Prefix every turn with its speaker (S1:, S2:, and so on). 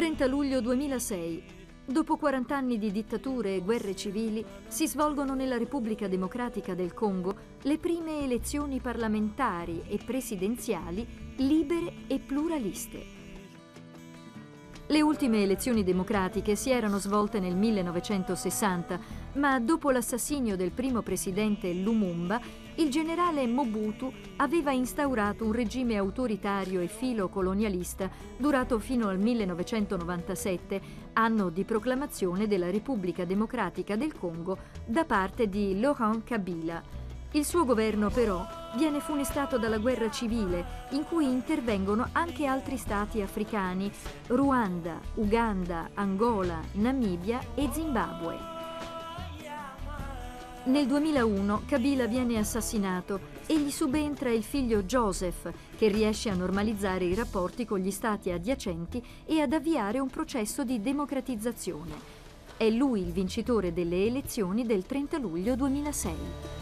S1: 30 luglio 2006. Dopo 40 anni di dittature e guerre civili, si svolgono nella Repubblica Democratica del Congo le prime elezioni parlamentari e presidenziali libere e pluraliste. Le ultime elezioni democratiche si erano svolte nel 1960, ma dopo l'assassinio del primo presidente Lumumba, il generale Mobutu aveva instaurato un regime autoritario e filo-colonialista durato fino al 1997, anno di proclamazione della Repubblica Democratica del Congo da parte di Laurent Kabila. Il suo governo però viene funestato dalla guerra civile in cui intervengono anche altri stati africani, Ruanda, Uganda, Angola, Namibia e Zimbabwe. Nel 2001 Kabila viene assassinato e gli subentra il figlio Joseph, che riesce a normalizzare i rapporti con gli stati adiacenti e ad avviare un processo di democratizzazione. È lui il vincitore delle elezioni del 30 luglio 2006.